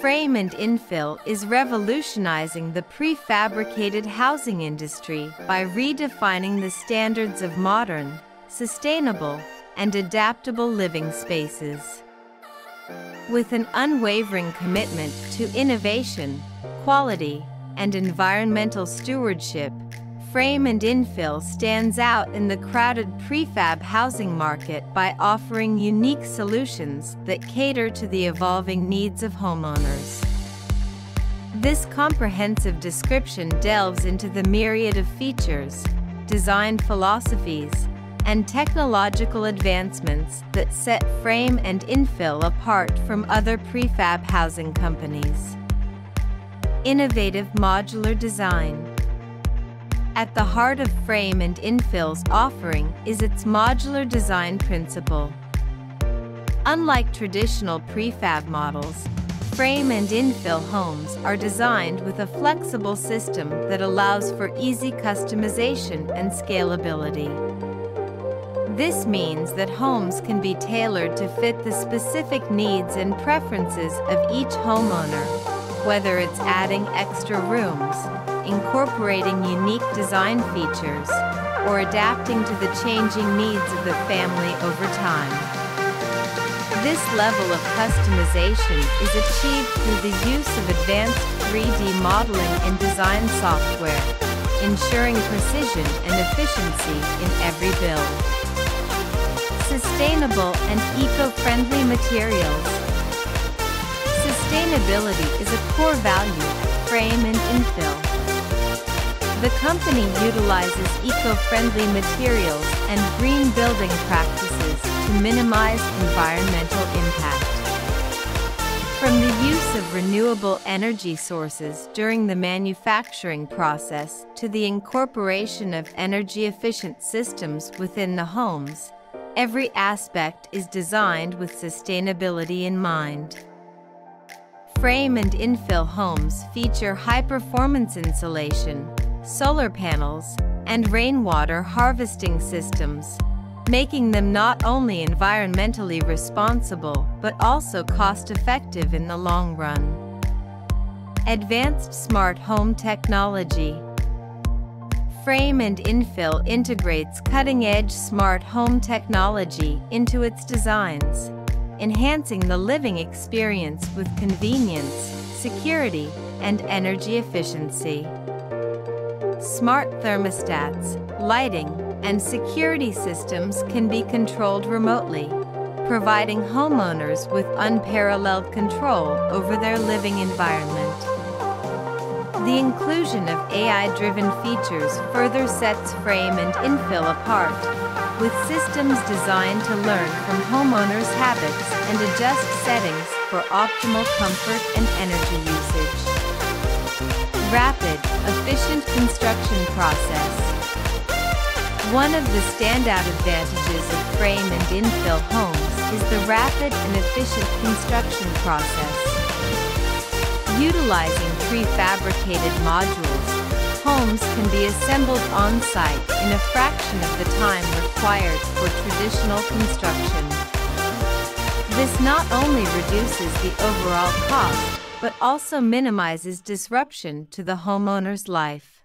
Frame and Infill is revolutionizing the prefabricated housing industry by redefining the standards of modern, sustainable, and adaptable living spaces. With an unwavering commitment to innovation, quality, and environmental stewardship, Frame and Infill stands out in the crowded prefab housing market by offering unique solutions that cater to the evolving needs of homeowners. This comprehensive description delves into the myriad of features, design philosophies, and technological advancements that set Frame and Infill apart from other prefab housing companies. Innovative modular design at the heart of Frame and Infill's offering is its modular design principle. Unlike traditional prefab models, Frame and Infill homes are designed with a flexible system that allows for easy customization and scalability. This means that homes can be tailored to fit the specific needs and preferences of each homeowner, whether it's adding extra rooms, incorporating unique design features, or adapting to the changing needs of the family over time. This level of customization is achieved through the use of advanced 3D modeling and design software, ensuring precision and efficiency in every build. Sustainable and eco-friendly materials. Sustainability is a core value Frame and Infill. The company utilizes eco-friendly materials and green building practices to minimize environmental impact. From the use of renewable energy sources during the manufacturing process to the incorporation of energy-efficient systems within the homes, every aspect is designed with sustainability in mind. Frame and infill homes feature high-performance insulation, solar panels, and rainwater harvesting systems, making them not only environmentally responsible but also cost-effective in the long run. Advanced Smart Home Technology Frame and Infill integrates cutting-edge smart home technology into its designs, enhancing the living experience with convenience, security, and energy efficiency. Smart thermostats, lighting, and security systems can be controlled remotely, providing homeowners with unparalleled control over their living environment. The inclusion of AI-driven features further sets Frame and Infill apart, with systems designed to learn from homeowners' habits and adjust settings for optimal comfort and energy usage. Rapid, efficient construction process. One of the standout advantages of frame and infill homes is the rapid and efficient construction process. Utilizing prefabricated modules, homes can be assembled on-site in a fraction of the time required for traditional construction. This not only reduces the overall cost, but also minimizes disruption to the homeowner's life.